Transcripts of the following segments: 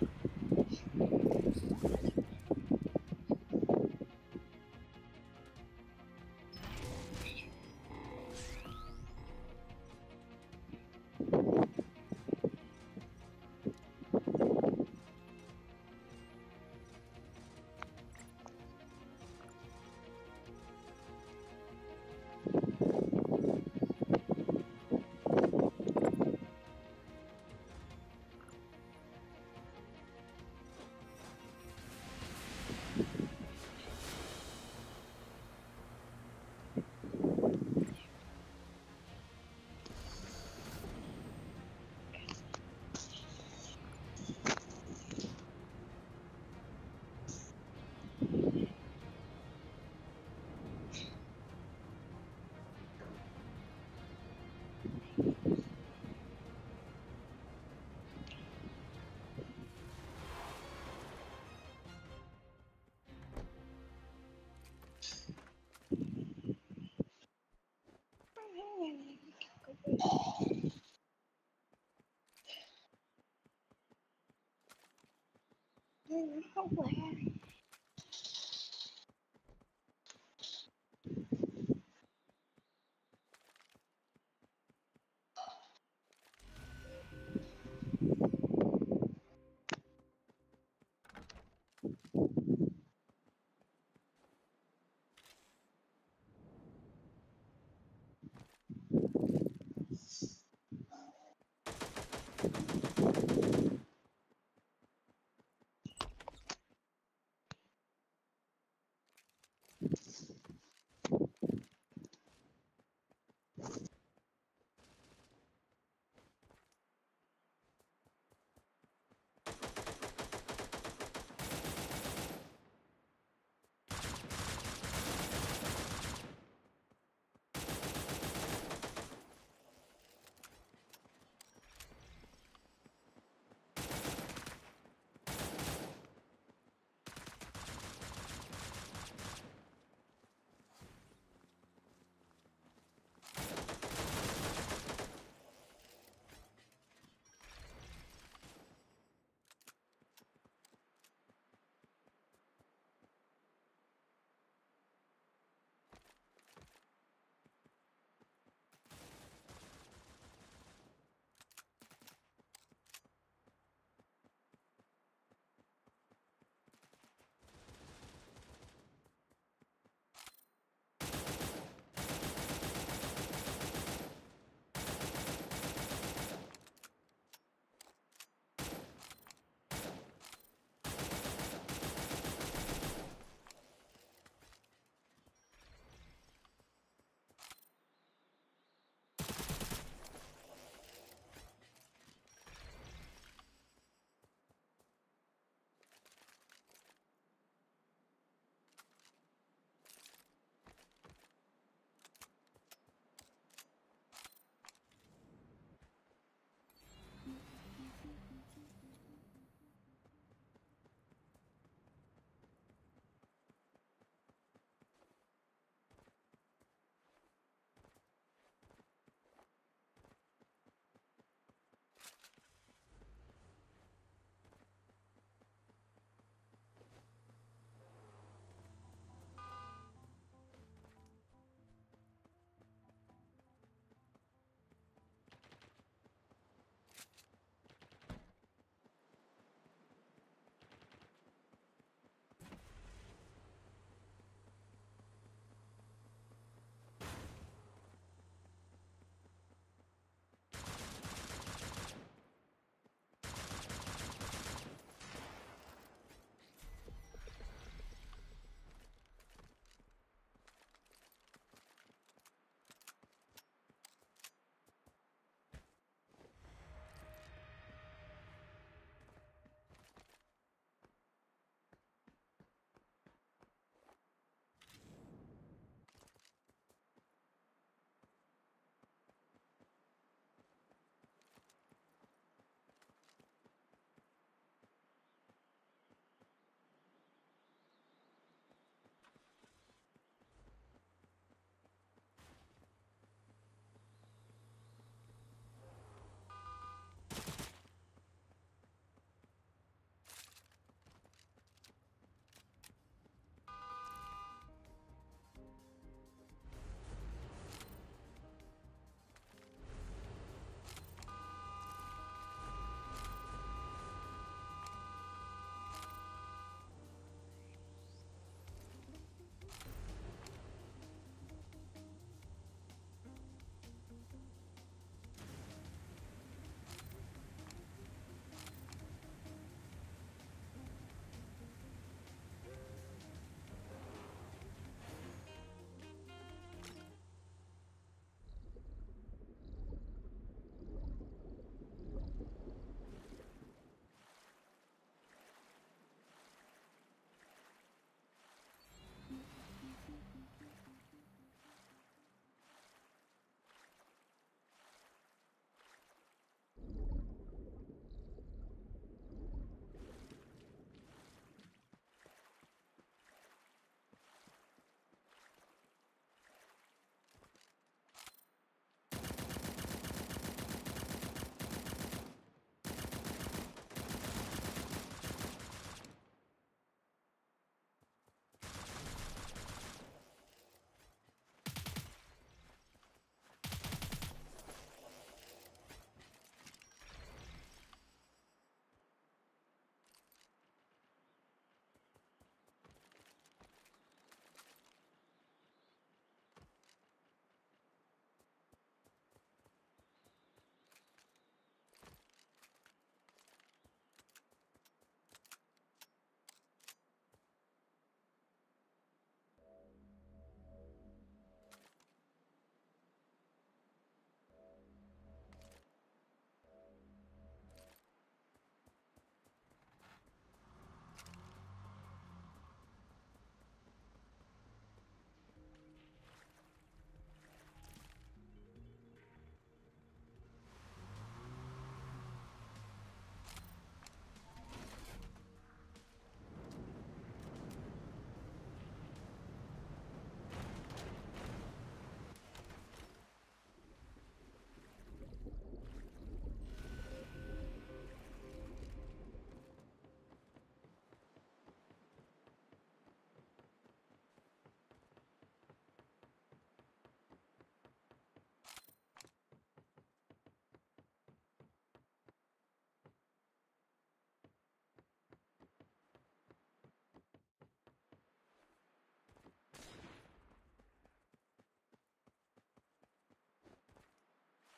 không また来るね。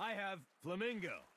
I have Flamingo.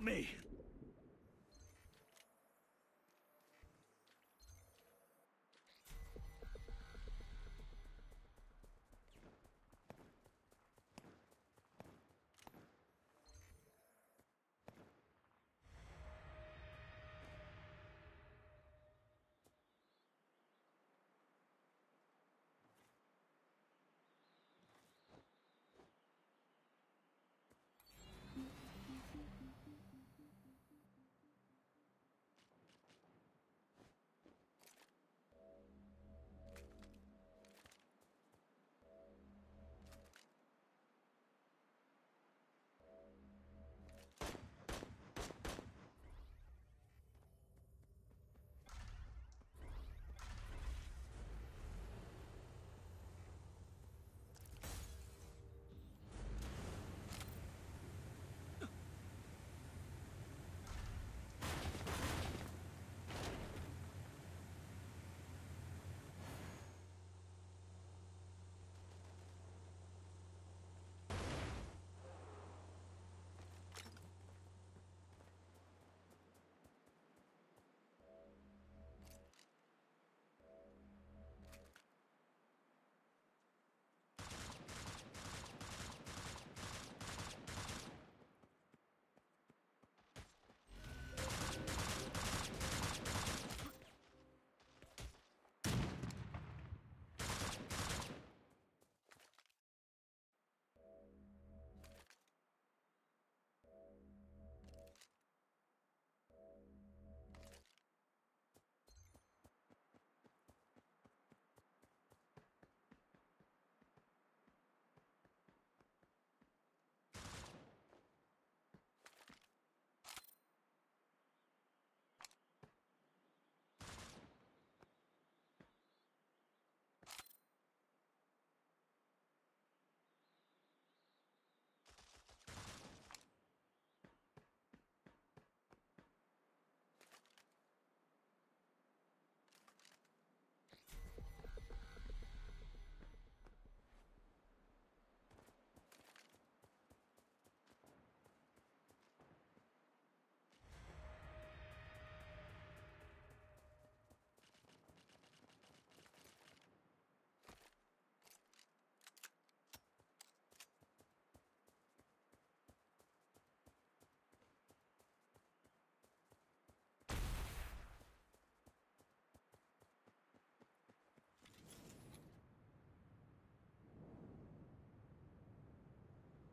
Help me!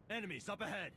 Enemies up ahead!